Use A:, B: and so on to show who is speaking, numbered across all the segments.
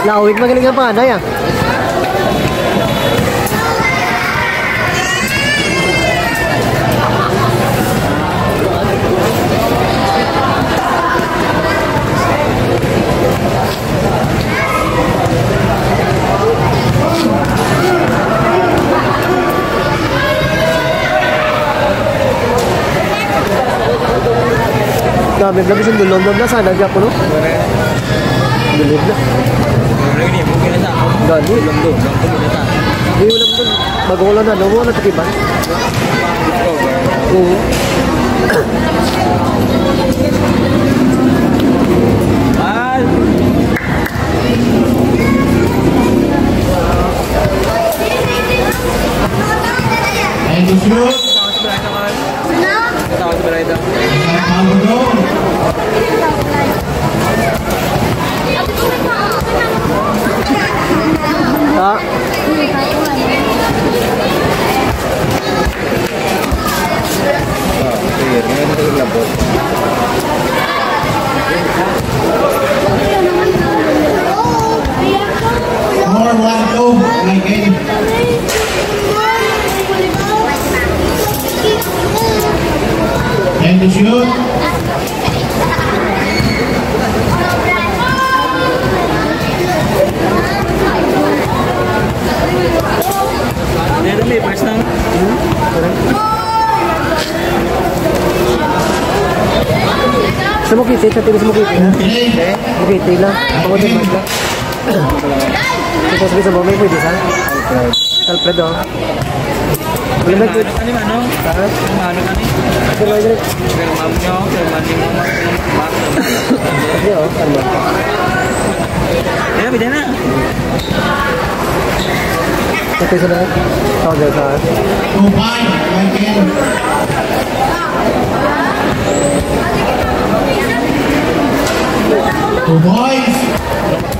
A: Lawig magaling ang panganay ah. Dami na bisan dulong na sana gap no. Dulid na.
B: Lagi ni, mungkin na sa.
A: Gani?
B: Ulam doon, ulam doon na sa.
A: Hindi ulam doon. Bago ko lang na, nawa na takiba. Oo.
C: number one go. Again. And the shoot.
A: Sa Mukiti, sa tili sa
C: Mukiti.
A: Mukiti lang. Ako din lang. Ito sabi sa bumay, pwede sa? Alfred, oh. Wala na, pwede.
B: kan di mana
A: Ha?
B: mana kan nih
A: Pero ay direct.
B: firmannya firman ini
A: Sige, oh. Ano ba?
B: ya beda na
A: Ito sa lahat. Tawag
C: boys.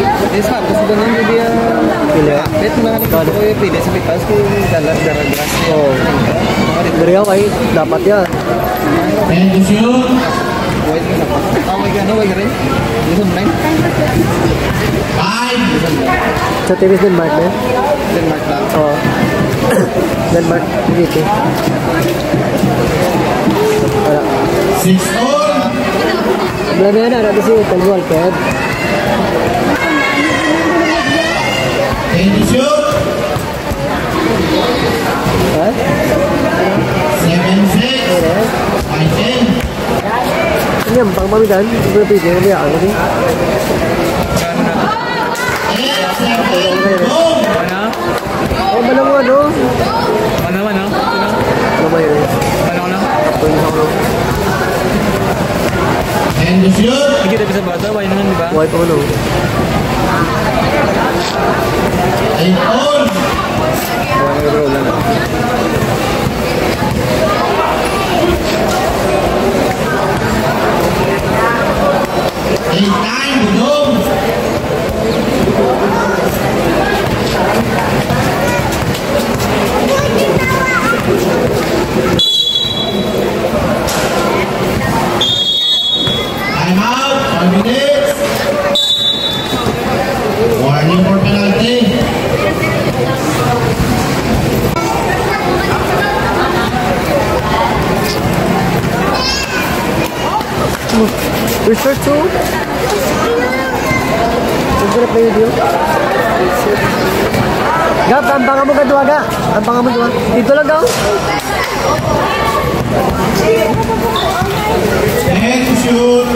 C: four, five.
B: yang kedua ya yang kedua ini nong
A: Okay, sige lang.
C: Six minutes, 30 seconds.
B: yang kedua nong yang kedua ini juga ini juga ya kak Ini sabi ko ganun dia
A: Pili.
B: Bet na ko yung pili sa pitas ko dalat darat gas.
A: Oh. Dari ako ay dapat yan.
C: And to shoot.
B: Wait na pa. Ah, may gano wag rin. Listen na.
C: Five.
A: Sa tilis din, Mark, eh.
B: Denmark lang.
A: Oo. Denmark, Mukiti. Wala.
C: Six all.
A: Wala na yan, ano si Ethan Walker. Pang mamaya ako din.
C: Eight seconds. Go.
B: Mana?
A: Oh, mana?
B: Mana mana? Mana mana?
A: No?
C: And?
A: Buhay pa mo no?
C: Eight all.
A: Research to? Huwag ko na play video. Gap, ampangan mo ka duwa, ga. Ampangan mo duwa. Dito lang daw.
C: To shoot.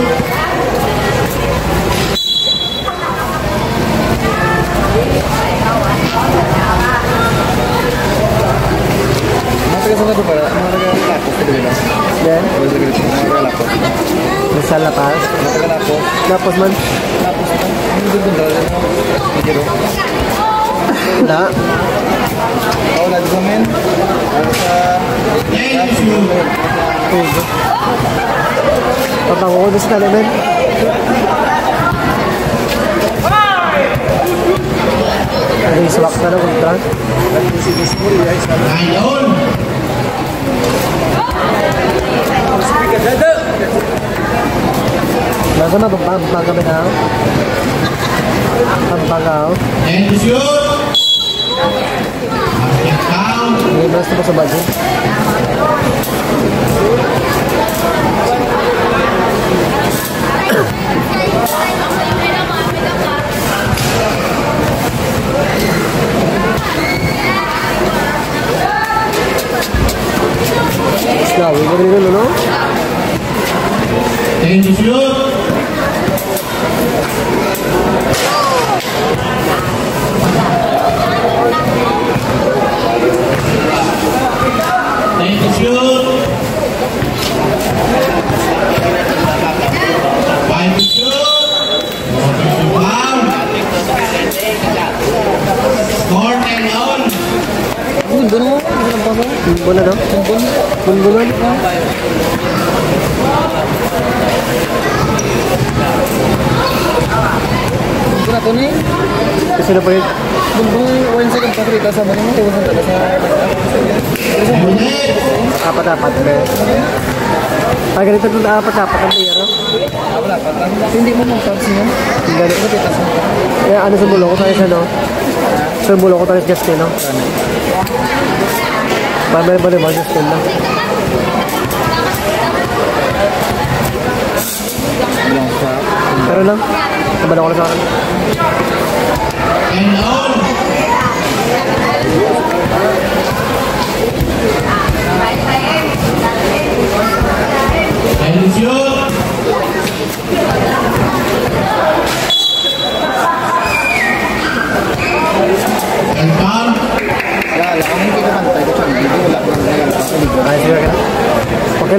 B: Masa ka sa ka pala? Mga naglalapos ka dito.
A: Yan.
B: Wala sa. Mga.
A: Sa lapas?
B: Lapas.
A: Lapas man?
B: Lapas man. Ano yung gundalan mo? Hindi ro?
A: Wala.
B: Oo, lagi sa men. Sa...
A: Tugo. Pabango ko na sa talaman. Ay, swak na na kontra.
C: Ayun!
A: Nasa na itong pampag kami na. Pampag oh.
C: ako. And shoot!
A: Hindi, basta mo sa budget.
B: Pa ba?
A: Bumbon na, no? Bumbon. Bumbon.
B: Mundo na to ni.
A: Kasi na pa yun.
B: Mundo na one second pa kita sa mga mo. Tiwasan talaga sa
C: minutes.
A: Apat-apat. Okay. Ay, ganito ito na apat-apat ang.
B: Hindi mo mong niya.
A: Ganito.
B: Ano kita sa
A: ano sa bulo ko tayo sa, no? Sa bulo ko tayo sa Justin, no? बड़े
C: बड़े भाई इसके बड़ा और सारा।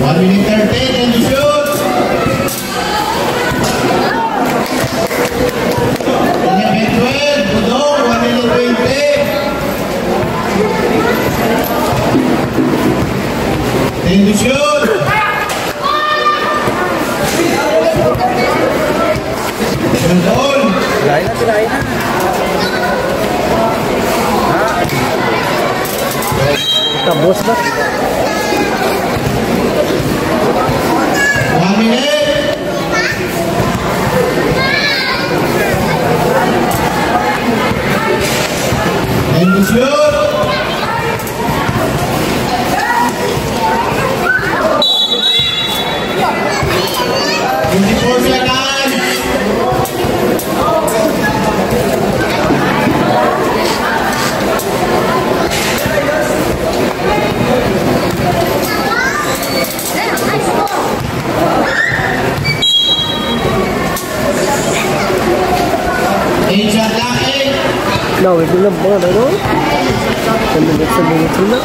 C: One minute 13. acabou-se daqui. nào cái lâm bao đó đó
B: cần mình được xem
A: mình thứ
C: nhất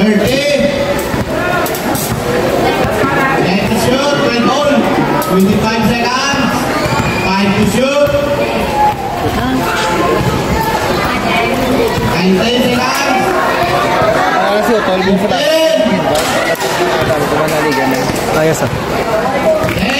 C: Thirteen. Let the shoot. Well done. Twenty-five seconds. Five to shoot.
B: And
C: ten
B: seconds. Ahora sí, todo el mundo.
A: हाँ yes sir